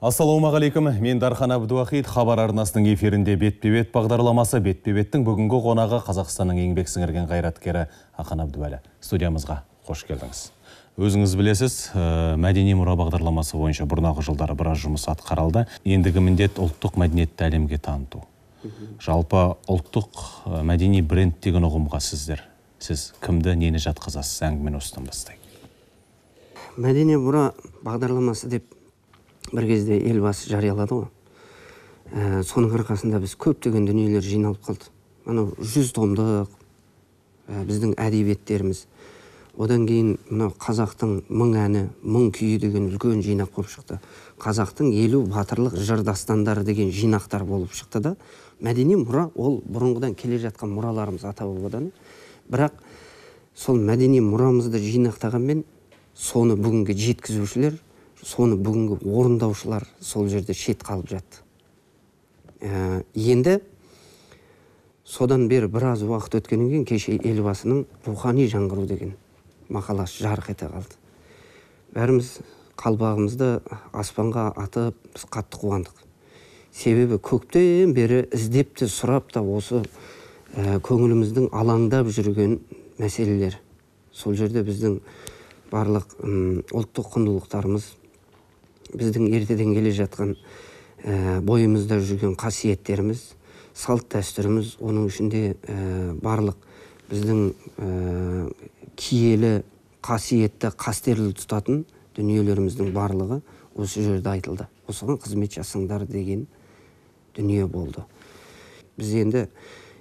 ассалаумағалейкум. Мен дархан абдуахит хабар арнасының эфирінде бетпе бет бағдарламасы. Бетпе беттің бүгінгі қонағы қазақстанның еңбек сіңірген қайраткері ақан әбдуәлі студиямызға қош келдіңіз. Өзіңіз білесіз ә, мәдени мұра бағдарламасы бойынша бұрнағы жылдары біраз жұмыс атқарылды. Ендігі міндет ұлттық мәдениетті әлемге таныту. Жалпы ұлттық ә, мәдени бренд деген ұғымға сіздер сіз кімді нені жатқызасыз? Әңгімені осыдан бастайық. Мәдени мұра бағдарламасы деп бір кезде елбасы жариялады ғой. Ә, соның арқасында біз көптеген дүниелер жиналып қалды. Анау жүз томдық ә, біздің әдебиеттеріміз. Одан кейін мынау қазақтың мың әні мың күйі деген үлкен жинақ болып шықты. Қазақтың елу батырлық жыр дастандары деген жинақтар болып шықты да. Мәдени мұра ол бұрынғыдан келе жатқан мұраларымыз ата бабадан бірақ сол мәдени мұрамызды жинақтағанмен соны бүгінгі жеткізушілер соны бүгінгі орындаушылар сол жерде шет қалып жатты. Ә, енді содан бері біраз уақыт өткеннен кейін кеше елбасының рухани жаңғыру деген мақаласы жарық ете қалды. Бәріміз қалбағымызды аспанға атып біз қатты қуандық. Себебі көптен бері іздеп те сұрап та осы ә, көңіліміздің алаңдап жүрген мәселелер. Сол жерде біздің барлық ұлттық құндылықтарымыз біздің ертеден келе жатқан ә, бойымызда жүрген қасиеттеріміз салт дәстүріміз оның ішінде ә, барлық біздің ә, киелі қасиетті қастерлі тұтатын дүниелеріміздің барлығы осы жерде айтылды. Осыған қызмет жасаңдар деген дүние болды. Біз енді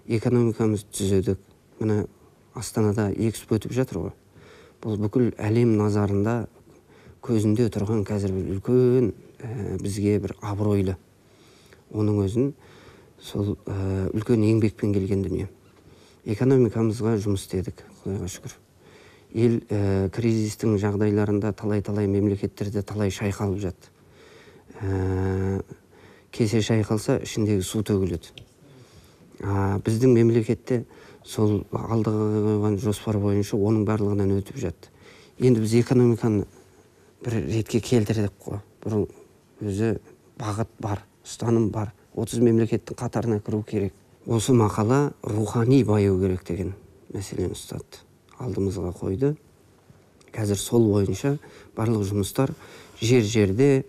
экономикамызды түзедік. Міне астанада экспо өтіп жатыр ғой. Бұл бүкіл әлем назарында көзінде тұрған қазір бір үлкен ә, бізге бір абыройлы. Оның өзін сол ә, үлкен еңбекпен келген дүние. Экономикамызға жұмыс істедік құдайға шүкір. Ел ә, кризистің жағдайларында талай талай мемлекеттерде талай шайқалып жатты. Ә, кесе шайқалса ішіндегі су төгіледі. Ә, біздің мемлекетте сол алдыға қойған жоспар бойынша оның барлығынан өтіп жатты. Енді біз экономиканы бір ретке келтірдік қой. Бір өзі бағыт бар ұстаным бар. 30 мемлекеттің қатарына кіру керек. Осы мақала рухани баю керек деген мәселені ұстады алдымызға қойды. Қазір сол бойынша барлық жұмыстар жер жерде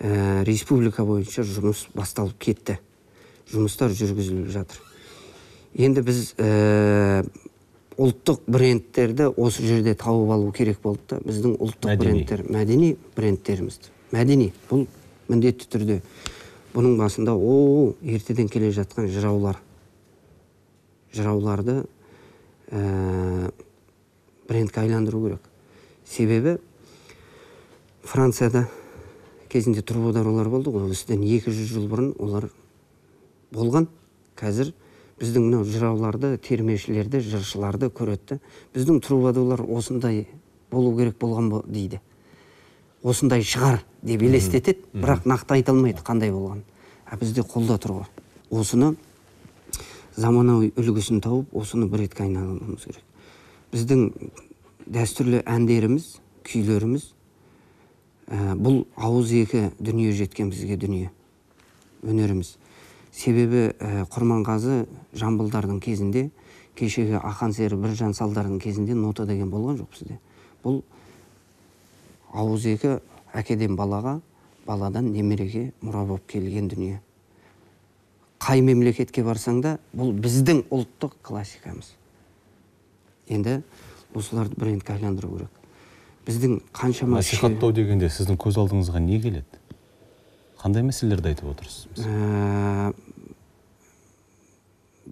ә, республика бойынша жұмыс басталып кетті. Жұмыстар жүргізіліп жатыр. Енді біз ә, ұлттық брендтерді осы жерде тауып алу керек болды да. Біздің ұлттық Мәдени. брендтер мәдени брендтерімізді мәдени. Бұл міндетті түрде. Бұның басында о ертеден келе жатқан жыраулар. Жырауларды ә, брендке айландыру керек. Себебі францияда кезінде трубадурлар болды ғой. Осыдан 200 жыл бұрын олар болған. Қазір біздің мынау жырауларды термешілерді жыршыларды көреді да біздің трубадурлар осындай болу керек болған ба дейді. Осындай шығар деп елестетеді бірақ нақты айта алмайды қандай болған а бізде қолда тұр ғой. Осыны заманауи үлгісін тауып осыны бір ретке айналуымыз керек. Біздің дәстүрлі әндеріміз күйлеріміз ә, бұл ауыз екі дүние жеткен бізге дүние. Өнеріміз. Себебі ә, құрманғазы жамбылдардың кезінде кешегі ақан сері біржан салдардың кезінде нота деген болған жоқ бізде. Бұл ауыз екі әкеден балаға баладан немереге мұра болып келген дүние. Қай мемлекетке барсаң да бұл біздің ұлттық классикамыз. Енді осыларды брендке айландыру керек. Біздің қаншама насихаттау дегенде сіздің көз алдыңызға не келеді? Қандай мәселелерді айтып отырсыз? Ә,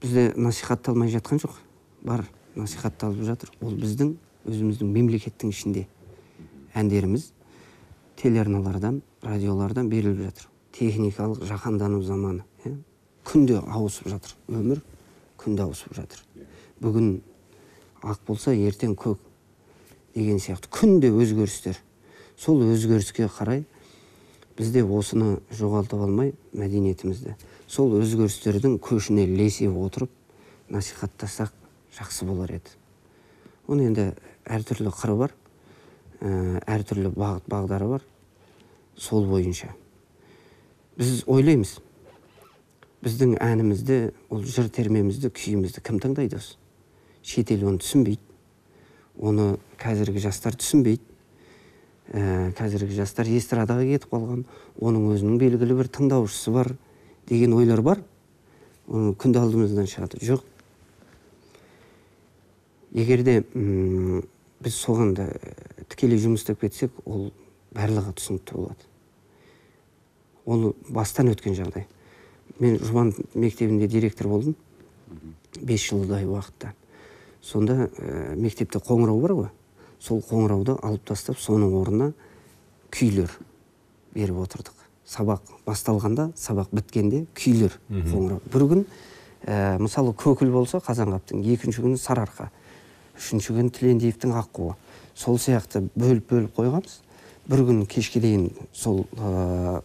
бізде насихатталмай жатқан жоқ. Бар насихатталып жатыр. Ол біздің өзіміздің мемлекеттің ішінде әндеріміз телеарналардан радиолардан беріліп жатыр. Техникалық жаһандану заманы иә? күнде ауысып жатыр. Өмір күнде ауысып жатыр. Бүгін ақ болса ертең көк деген сияқты. Күнде өзгерістер. Сол өзгеріске қарай бізде осыны жоғалтып алмай мәдениетімізді сол өзгерістердің көшіне ілесе отырып насихаттасақ жақсы болар еді. Оны енді әртүрлі қыры бар ә, әртүрлі бағыт бағдары бар сол бойынша. Біз ойлаймыз біздің әнімізді ол жыр термемізді күйімізді кім тыңдайды осы? Шетел оны түсінбейді оны қазіргі жастар түсінбейді. Ә, қазіргі жастар эстрадаға кетіп қалған оның өзінің белгілі бір тыңдаушысы бар. Деген ойлар бар. Оны күнде алдымыздан шығады. Жоқ. Егер де м, біз соған да тікелей жұмыс істеп кетсек ол барлығы түсінікті болады. Ол бастан өткен жағдай. Мен жұбан мектебінде директор болдым. Бес жылдай уақытта. Сонда ә, мектепте қоңырау бар ғой. Сол қоңырауды алып тастап соның орнына күйлер беріп отырдық. Сабақ басталғанда сабақ біткенде күйлер қоңырау. Бір күн ә, мысалы көкіл болса қазанғаптың екінші күні сарыарқа үшінші күні тілендиевтің аққуы. Сол сияқты бөліп бөліп қойғанбыз. Бір күн кешке дейін сол ә,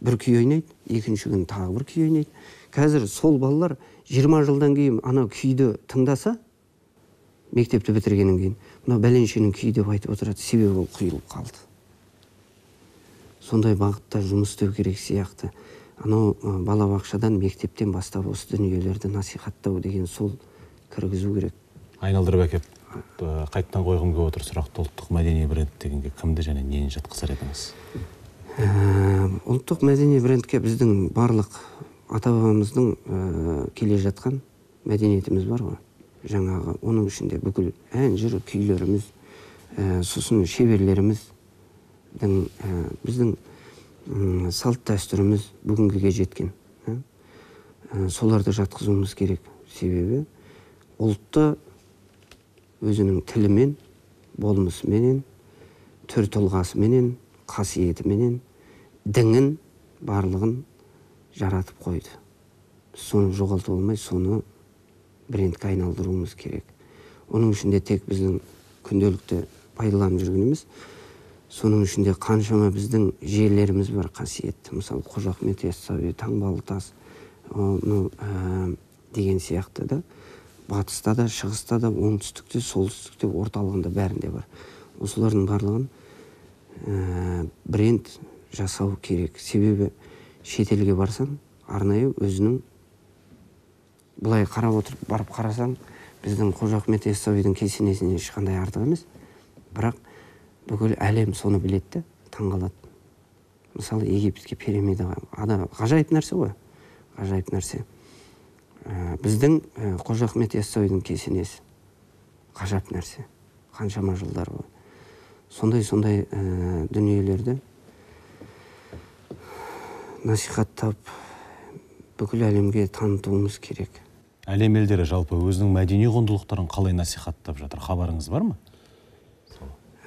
бір күй ойнайды екінші күні тағы бір күй ойнайды. Қазір сол балалар 20 жылдан кейін ана күйді тыңдаса мектепті бітіргеннен кейін мынау бәленшенің күйі деп айтып отырады себебі ол құйылып қалды. Сондай бағытта жұмыс істеу керек сияқты. Анау балабақшадан мектептен бастап осы дүниелерді насихаттау деген сол кіргізу керек. Айналдырып әкеп ә, қайтадан қойғым келіп отыр сұрақты ұлттық мәдени бренд дегенге кімді және нені жатқызар едіңіз? Ә, ұлттық мәдени брендке біздің барлық ата бабамыздың ә, келе жатқан мәдениетіміз бар ғой. Жаңағы оның ішінде бүкіл ән жыр күйлеріміз ә, сосын шеберлеріміздің ә, біздің м, салт дәстүріміз бүгінгіге жеткен ә. Ә, соларды жатқызуымыз керек себебі ұлтты өзінің тілімен болмысыменен түр тұлғасыменен қасиетіменен діңін барлығын жаратып қойды соны жоғалтып алмай соны брендке айналдыруымыз керек оның ішінде тек біздің күнделікті пайдаланып жүрген емес соның ішінде қаншама біздің жерлеріміз бар қасиетті. Мысалы қожа ахмет яссауи таңбалы тас ә, деген сияқты да. Батыста да шығыста да оңтүстікте солтүстікте орталығында бәрінде бар. Осылардың барлығын ә, бренд жасау керек. Себебі шетелге барсаң арнайы өзінің былай қарап отырып барып қарасаң біздің қожа ахмет яссауидің кесенесінен ешқандай артық емес. Бірақ бүкіл әлем соны біледі де таңқалады мысалы египетке пирамида ада ғажайып нәрсе ғой. Ғажайып нәрсе. Ә, біздің ә, қожа ахмет яссауидің кесенесі. Ғажап нәрсе. Қаншама жылдар бойы сондай сондай ә, дүниелерді насихаттап бүкіл әлемге танытуымыз керек. Әлем елдері жалпы өзінің мәдени құндылықтарын қалай насихаттап жатыр? Хабарыңыз бар ма?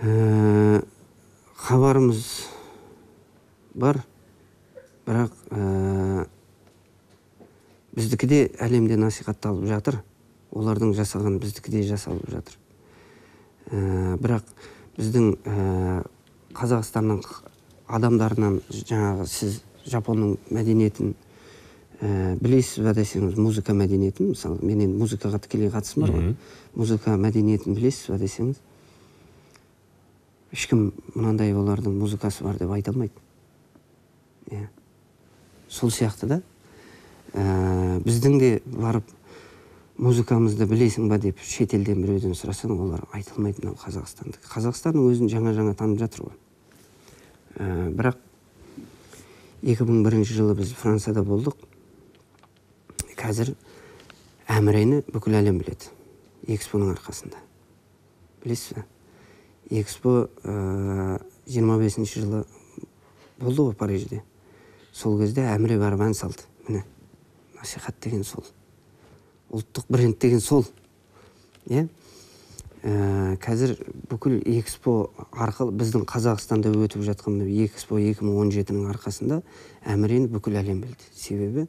Хабарымыз бар бірақ ә, біздікі де әлемде насихатталып жатыр. Олардың жасаған біздікі де жасалып жатыр. Ә, бірақ біздің ә, қазақстанның адамдарынан жаңағы сіз жапонның мәдениетін ә, білесіз ба десеңіз музыка мәдениетін мысалы мен енді музыкаға тікелей қатысым бар ғой. Музыка мәдениетін білесіз ба десеңіз ешкім мынандай олардың музыкасы бар деп айта алмайды. Иә. Сол сияқты да. Ә, біздің де барып музыкамызды білесің ба деп шетелден біреуден сұрасаң олар айта алмайды мынау қазақстанды. Қазақстанның өзін жаңа жаңа танып жатыр ғой. Ә, бірақ 2001 жылы біз францияда болдық. Қазір әмірені бүкіл әлем біледі. Экспоның арқасында. Білесіз ба экспо ә, 25 жылы болды ғой парижде сол кезде әміре барып ән салды. Міне насихат деген сол. Ұлттық бренд деген сол. Иә? Қазір бүкіл экспо арқылы біздің қазақстанда өтіп жатқан экспо 2017-нің арқасында әмірені бүкіл әлем білді. Себебі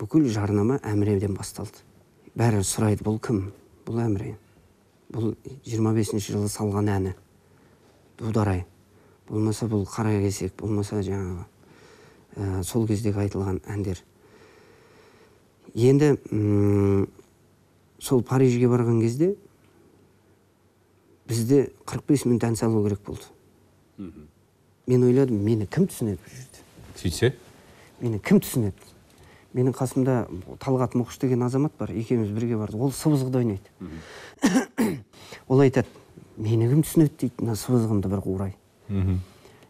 бүкіл жарнама әміреден басталды. Бәрі сұрайды бұл кім? Бұл әміре. Бұл 25 жылы салған әні. Дударай болмаса бұл қара кесек болмаса жаңағы ә, сол кездегі айтылған әндер. Енді сол парижге барған кезде бізде 45 минут ән салу керек болды. Мен ойладым мені кім түсінеді бұл жерде? Сөйтсе? Мені кім түсінеді? Менің қасымда талғат мұқыш деген азамат бар екеуміз бірге бардық. Ол сыбызғыда ойнайды. Ол айтады мені кім түсінеді дейді мына сыбызғымды бір қурай.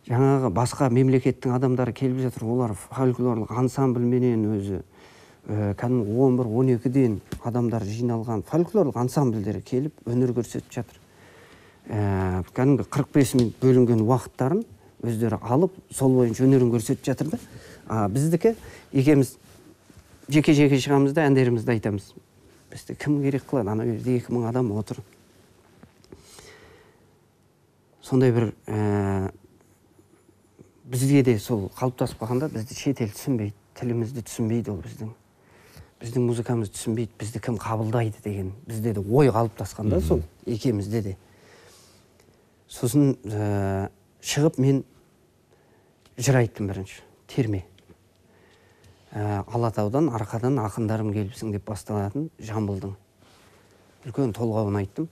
Жаңағы басқа мемлекеттің адамдары келіп жатыр олар фольклорлық ансамбльменен өзі ә, кәдімгі он бір он екіден адамдар жиналған фольклорлық ансамбльдер келіп өнер көрсетіп жатыр. Ә, кәдімгі қырық бес минут бөлінген уақыттарын өздері алып сол бойынша өнерін көрсетіп жатыр да. А біздікі екеуміз жеке жеке шығамыз да әндерімізді айтамыз. Бізді кім керек қылады? Ана жерде екі мың адам отыр. Сондай бір ә, бізге де сол қалыптасып қалғанда бізді шетел түсінбейді тілімізді түсінбейді ол біздің. Біздің музыкамызды түсінбейді бізді кім қабылдайды деген. Бізде де ой қалыптасқан да сол екеумізде де. Сосын ә, шығып мен жыр айттым бірінші терме. Ә, алатаудан арқадан ақындарым келіпсің деп басталатын жамбылдың үлкен толғауын айттым.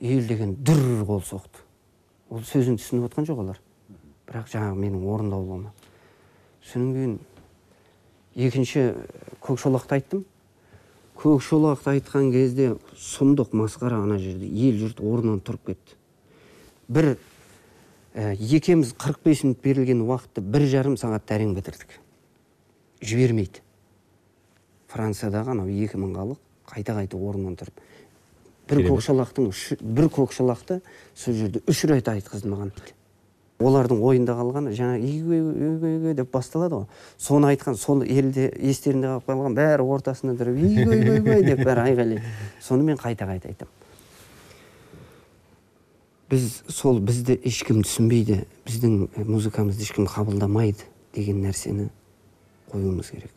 Ел деген дүр қол соқты. Ол сөзін түсініп отқан жоқ олар. Бірақ жаңағы менің орындаулығыма содан кейін екінші көкшолақты айттым. Көкшолақты айтқан кезде сұмдық масқара ана жерде ел жұрт орнынан тұрып кетті. Бір ә, екеуміз 45 минут берілген уақытты бір жарым сағатта әрең бітірдік. Жібермейді. Франциядағы анау екі мың халық қайта қайта орнынан тұрып. Бір көкшолақтың үш- бір көкшолақты сол жерде үш рет айтқызды маған олардың ойында қалғаны жаңа үйге үйге үйге деп басталады ғой. Соны айтқан сол елде естерінде қалып қалған бәрі ортасында тұрып үйге деп бәрі айғайлайды. Соны мен қайта қайта айтамын біз сол бізді ешкім түсінбейді біздің музыкамызды ешкім қабылдамайды деген нәрсені қоюымыз керек.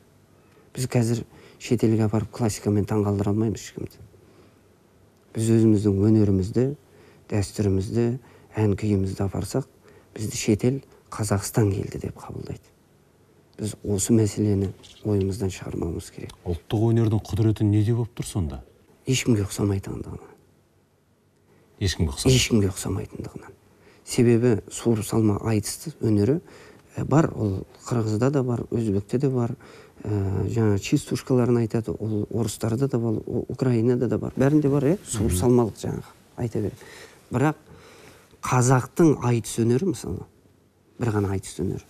Біз қазір шетелге апарып классикамен таңғалдыра алмаймыз ешкімді. Біз өзіміздің өнерімізді дәстүрімізді ән күйімізді апарсақ бізді шетел қазақстан келді деп қабылдайды. Біз осы мәселені ойымыздан шығармауымыз керек. Ұлттық өнердің құдіреті неде болып тұр сонда? Ешкімге ұқсамайтындығынан. Ешкімге ұқсамайды ешкімге ұқсамайтындығынан. Себебі суырып салма айтысты өнері бар. Ол қырғызда да бар өзбекте де бар. Ә, жаңағы чистушкаларын айтады ол орыстарда да бар украинада да бар. Бәрінде бар иә суырып салмалық жаңағы айта береді бірақ қазақтың айтыс өнері мысалы бір ғана айтыс өнері.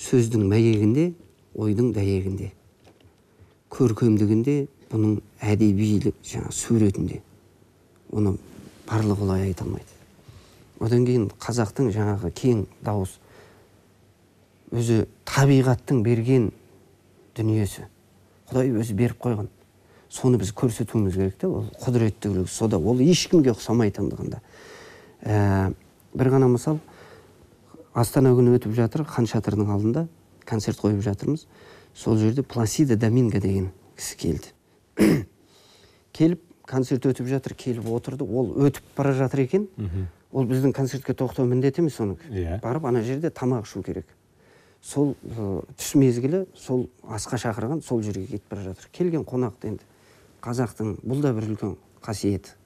Сөздің мәйегінде ойдың дәйегінде. Көркемдігінде бұның әдебилік жаңағы суретінде. Оны барлығы олай айта алмайды. Одан кейін қазақтың жаңағы кең дауыс өзі табиғаттың берген дүниесі. Құдай өзі беріп қойған. Соны біз көрсетуіміз керек те ол құдіреттілігі сода ол ешкімге ұқсамайтындығында ә, бір ғана мысал. Астана күні өтіп жатыр хан шатырдың алдында концерт қойып жатырмыз. Сол жерде пласида доминго деген кісі келді. Келіп концерт өтіп жатыр келіп отырды. Ол өтіп бара жатыр екен. Ол біздің концертке тоқтау міндет емес оның. Иә. барып ана жерде тамақ ішу керек. Сол ы, түс мезгілі сол асқа шақырған сол жерге кетіп бара жатыр. Келген қонақты енді қазақтың бұл да бір үлкен қасиеті.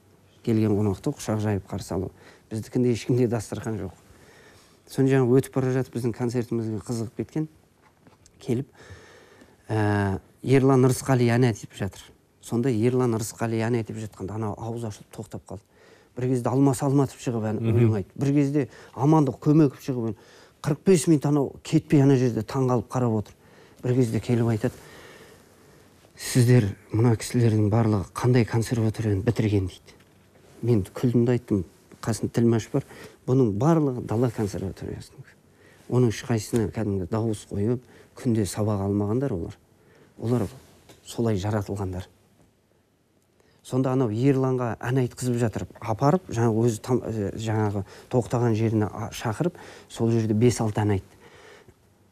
Келген қонақты құшақ жайып қарсы алу. Біздікінде ешкімде дастархан жоқ. Соны жаңа өтіп бара жатып біздің концертімізге қызығып кеткен келіп ә, ерлан рысқали ән айтып жатыр. Сонда ерлан рысқали ән айтып жатқанда анау ауыз ашылып тоқтап қалды. Бір кезде алмас алматов шығып ән өлең айтты бір кезде амандық көмеков шығып өлең. 45 минут анау кетпей ана жерде таңғалып қарап отыр. Бір кезде келіп айтады сіздер мына кісілердің барлығы қандай консерваторияны бітірген? дейді. Мен күлдім да айттым қасында тілмаш бар. Бұның барлығы дала консерваториясының оның ешқайсысына кәдімгі дауыс қойып күнде сабақ алмағандар олар. Олар солай жаратылғандар. Сонда анау ерланға ән айтқызып жатыр апарып жаңағы өзі там- ә, жаңағы тоқтаған жеріне шақырып сол жерде бес алты ән айтты.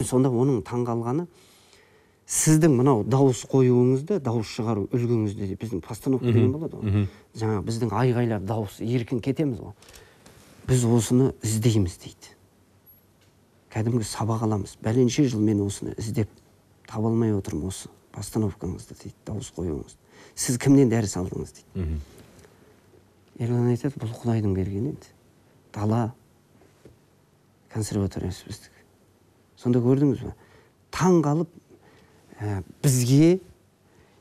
Сонда оның таңғалғаны сіздің мынау дауыс қоюыңызды дауыс шығару үлгіңізді деп біздің постановка деген болады ғой. Жаңағы біздің айғайлар дауыс еркін кетеміз ғой. Біз осыны іздейміз дейді. Кәдімгі сабақ аламыз. Бәленше жыл мен осыны іздеп таба алмай отырмын осы. Постановкаңызды дейді дауыс қоюыңызды. Сіз кімнен дәріс алдыңыз дейді. Ерлан айтады бұл құдайдың бергені енді дала консерваториясы біздікі. Сонда көрдіңіз ба таң қалып ә, бізге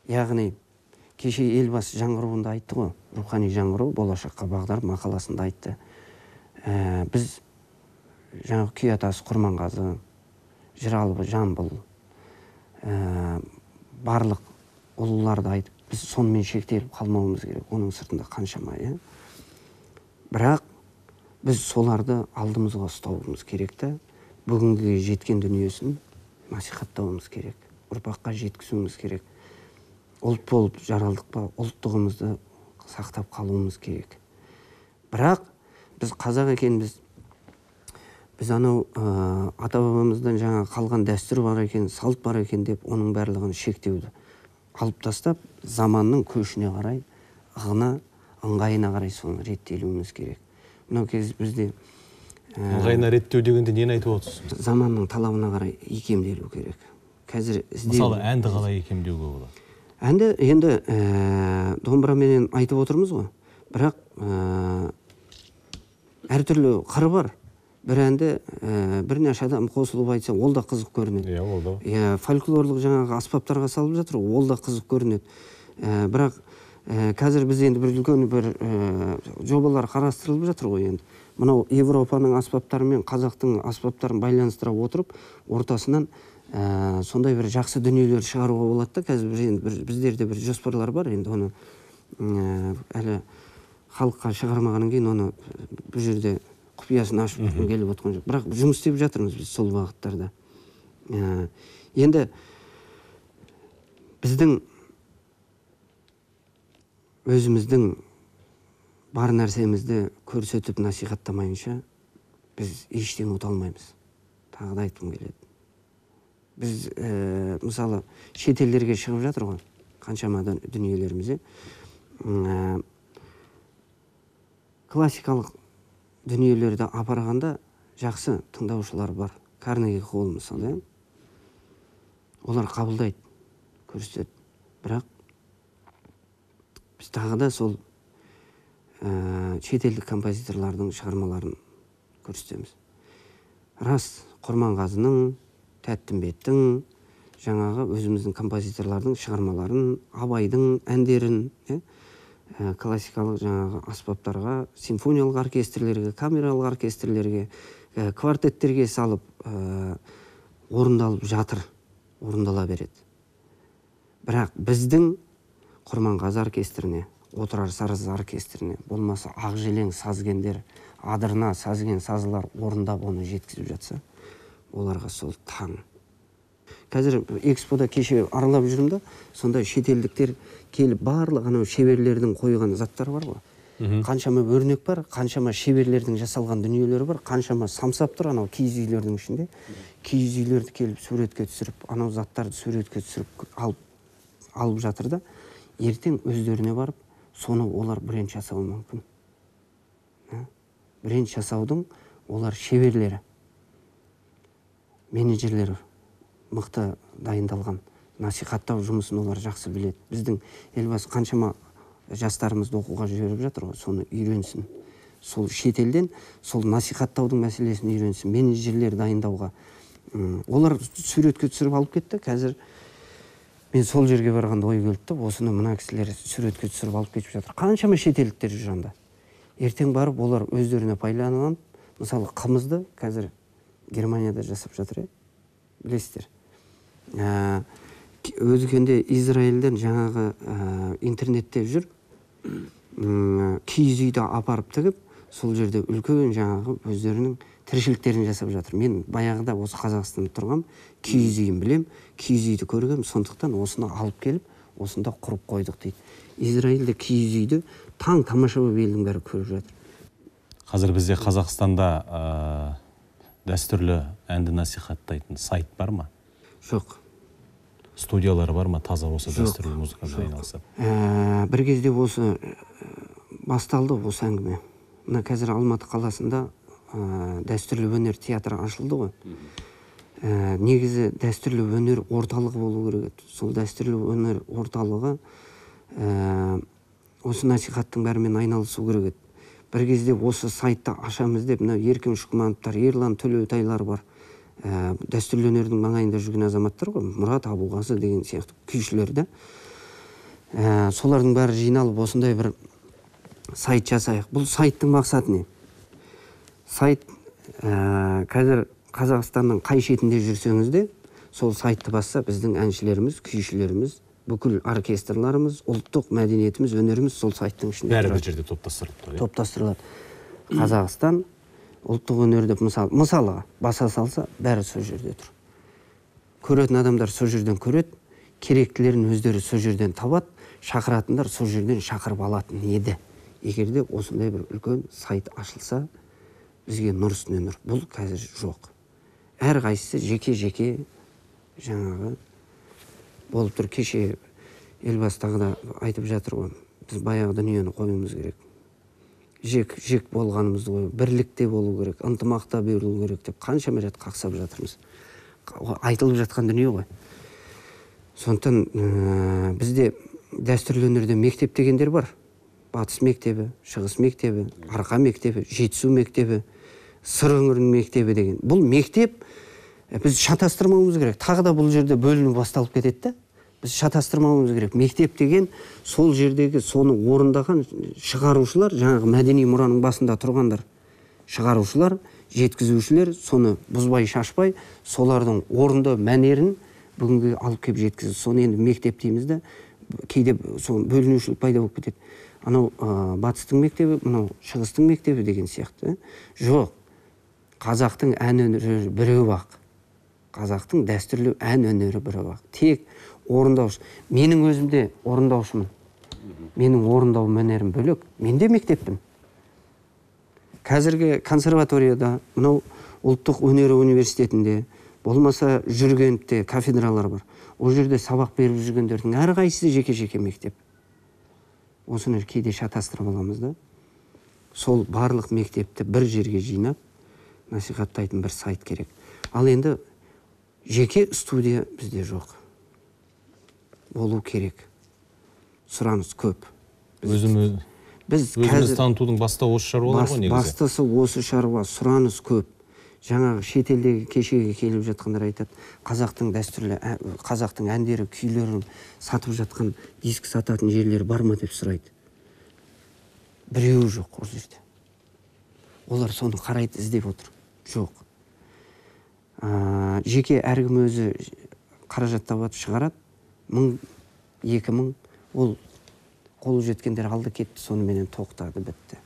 яғни кеше елбасы жаңғыруында айтты ғой рухани жаңғыру болашаққа бағдар мақаласында айтты. Ә, біз жаңағы күйатас құрманғазы жыралбы жамбыл ә, барлық ұлыларды айтып біз сонымен шектеліп қалмауымыз керек оның сыртында қаншама иә. Бірақ біз соларды алдымызға ұстауымыз керек та бүгінгі жеткен дүниесін насихаттауымыз керек ұрпаққа жеткізуіміз керек ұлт болып жаралдық па ұлттығымызды сақтап қалуымыз керек. Бірақ біз қазақ екенбіз біз анау ә, ата бабамыздан жаңа қалған дәстүр бар екен салт бар екен деп оның барлығын шектеуді алып тастап заманның көшіне қарай ығына ыңғайына қарай соны реттелуіміз керек. Мынау кез бізде ә, ыңғайына реттеу дегенде нені айтып отырсыз? Заманның талабына қарай икемделу керек. Қазір мысалы әнді қалай икемдеуге болады? Әнді енді ә, домбыраменен айтып отырмыз ғой. Бірақ ә, әртүрлі қыры бар. Бір әнді ә, бірнеше адам қосылып айтса ол да қызық көрінеді. Иә ол да. Иә фольклорлық жаңағы аспаптарға салып жатыр ол да қызық көрінеді. Ә, бірақ ә, қазір біз енді бір үлкен бір ә, жобалар қарастырылып жатыр ғой енді. Мынау европаның аспаптары мен қазақтың аспаптарын байланыстыра отырып ортасынан ә, сондай бір жақсы дүниелер шығаруға болады да. Қазір бір, енді, бір, біздерде бір жоспарлар бар енді оны ә, әлі халыққа шығармағаннан кейін оны бұл жерде құпиясын ашып келіп отқан жоқ. бірақ жұмыс істеп жатырмыз біз сол бағыттарда ә, енді біздің өзіміздің бар нәрсемізді көрсетіп насихаттамайынша біз ештеңе ұта алмаймыз. Тағы да айтқым келеді. Біз ә, мысалы шетелдерге шығып жатыр ғой қаншама дүниелеріміз иә ә, классикалық дүниелерді апарғанда жақсы тыңдаушылар бар. Карнеги холл мысалы иә олар қабылдайды көрсетеді. Бірақ біз тағы да сол ә, шетелдік композиторлардың шығармаларын көрсетеміз. Рас құрманғазының тәттімбеттің жаңағы өзіміздің композиторлардың шығармаларын абайдың әндерін иә ә, классикалық жаңағы аспаптарға симфониялық оркестрлерге камералық оркестрлерге ә, квартеттерге салып ә, орындалып жатыр орындала береді. Бірақ біздің құрманғазы оркестріне отырар сарыз оркестріне болмаса ақжелең сазгендер адырна сазген сазылар орындап оны жеткізіп жатса оларға сол таң. Қазір экспода кеше аралап жүрмін да сонда шетелдіктер келіп барлық анау шеберлердің қойған заттары бар ғой. Қаншама өрнек бар қаншама шеберлердің жасалған дүниелері бар қаншама самсап тұр анау киіз үйлердің ішінде. Киіз үйлерді келіп суретке түсіріп анау заттарды суретке түсіріп алып алып жатыр да ертең өздеріне барып соны олар бренд жасауы мүмкін. Ә? бренд жасаудың олар шеберлері менеджерлер мықты дайындалған насихаттау жұмысын олар жақсы біледі. Біздің елбасы қаншама жастарымызды оқуға жіберіп жатыр ғой соны үйренсін. Сол шетелден сол насихаттаудың мәселесін үйренсін менеджерлер дайындауға. Олар суретке түсіріп алып кетті. Қазір мен сол жерге барғанда ой келді да осыны мына кісілер суретке түсіріп алып кетіп жатыр. Қаншама шетелдіктер жүр анда. Ертең барып олар өздеріне пайдаланып мысалы қымызды қазір германияда жасап жатыр иә. Білесіздер. Ә, өзгенде израильден жаңағы ә, интернетте жүр. М, киіз үйді апарып тігіп сол жерде үлкен жаңағы өздерінің тіршіліктерін жасап жатыр. Мен баяғыда осы қазақстанда тұрғам киіз үйін білем киіз үйді көргем сондықтан осыны алып келіп осында құрып қойдық дейді. Израильде киіз үйді таң тамаша болып елдің бәрі көріп жатыр. Қазір бізде қазақстанда ә, дәстүрлі әнді насихаттайтын сайт бар ма? Жоқ. Студиялар бар ма? Таза осы дәстүрлі музыкамен айналысып. Ә, бір кезде осы ә, басталды осы әңгіме. Мына қазір алматы қаласында ә, дәстүрлі өнер театры ашылды ғой. Ә, негізі дәстүрлі өнер орталығы болу керек еді. Сол дәстүрлі өнер орталығы ә, осы насихаттың бәрімен айналысу керек еді. Бір кезде осы сайтты ашамыз деп мына еркін шұқмановтар ерлан төлеутайлар бар. Ә, дәстүрлі өнердің маңайында жүрген азаматтар ғой мұрат абуғазы деген сияқты күйшілер да ә, солардың бәрі жиналып осындай бір сайт жасайық. Бұл сайттың мақсаты не? Сайт ә, қазір қазақстанның қай шетінде жүрсеңіз де сол сайтты басса біздің әншілеріміз күйшілеріміз бүкіл оркестрларымыз ұлттық мәдениетіміз өнеріміз сол сайттың ішінде бәрі бір жерде топтастырылып тұр иә? Топтастырылады. Қазақстан ұлттық өнерді мысалы мысалға баса салса бәрі сол жерде тұр. Көретін адамдар сол жерден көреді керектілерін өздері сол жерден табады шақыратындар сол жерден шақырып алатын еді. Егер де осындай бір үлкен сайт ашылса бізге нұр үстіне нұр. Бұл қазір жоқ. Әрқайсысы жеке жеке жаңағы болып тұр. Кеше елбасы тағы да айтып жатыр ғой біз баяғы дүниені қоюымыз керек. Жек жек болғанымызды қою бірлікте болу керек ынтымақта берілу керек деп қаншама рет қақсап жатырмыз. Айтылып жатқан дүние ғой. Сондықтан ә, бізде дәстүрлі өнерде мектеп дегендер бар. Батыс мектебі шығыс мектебі арқа мектебі жетісу мектебі сыр өңірінің мектебі деген. Бұл мектеп біз шатастырмауымыз керек. Тағы да бұл жерде бөліну басталып кетеді да біз шатастырмауымыз керек. Мектеп деген сол жердегі соны орындаған шығарушылар жаңағы мәдени мұраның басында тұрғандар шығарушылар жеткізушілер соны бұзбай шашпай солардың орынды мәнерін бүгінге алып келіп жеткізді. Соны енді мектеп дейміз да кейде сол бөлінушілік пайда болып кетеді. Анау ә, батыстың мектебі мынау шығыстың мектебі деген сияқты. Жоқ қазақтың ән өнері біреу ақ қазақтың дәстүрлі ән өнері біреу ақ тек орындаушы. Менің өзім де орындаушымын. Менің орындау мәнерім бөлек. Мен де мектеппін қазіргі консерваторияда мынау ұлттық өнер университетінде болмаса жүргентте кафедралар бар. Ол жерде сабақ беріп жүргендердің әрқайсысы жеке жеке мектеп. Осыны кейде шатастырып аламыз да. Сол барлық мектепті бір жерге жинап насихаттайтын бір сайт керек. Ал енді жеке студия бізде жоқ. Болу керек. Сұраныс көп. Өзіміз біз өзімізді танытудың бастауы осы шаруалар бас- ғой негізі. бастысы осы шаруа сұраныс көп. Жаңағы шетелдегі кешеге келіп жатқандар айтады қазақтың дәстүрлі ә- қазақтың әндері күйлерін сатып жатқан диск сататын жерлер бар ма деп сұрайды. Біреуі жоқ ол жерде. Олар соны қарайды іздеп отыр. Жоқ. Ә, жеке әркім өзі қаражат табады шығарады. Мың екі мың ол қолы жеткендер алды кетті соныменен тоқтады бітті.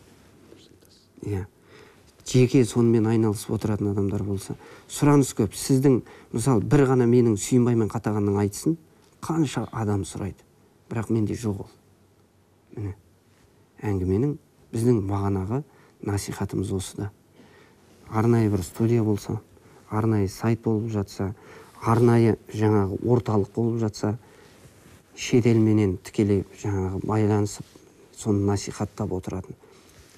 Иә. Жеке сонымен айналысып отыратын адамдар болса сұраныс көп. Сіздің мысалы бір ғана менің сүйінбаймен қатағанның айтысын қанша адам сұрайды. Бірақ менде жоқ ол. Міне әңгіменің біздің бағанағы насихатымыз осыда арнайы бір студия болса арнайы сайт болып жатса арнайы жаңағы орталық болып жатса шетелменен тікелей жаңағы байланысып соны насихаттап отыратын.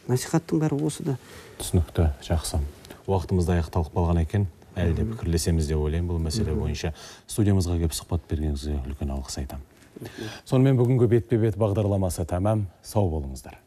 Насихаттың бәрі осыда түсінікті жақсы. Уақытымыз да аяқталып қалған екен. Әлі де пікірлесеміз деп ойлаймын бұл мәселе бойынша. Студиямызға келіп сұхбат бергеніңізге үлкен алғыс айтамын. Сонымен бүгінгі бетпе бет бағдарламасы тәмам. Сау болыңыздар.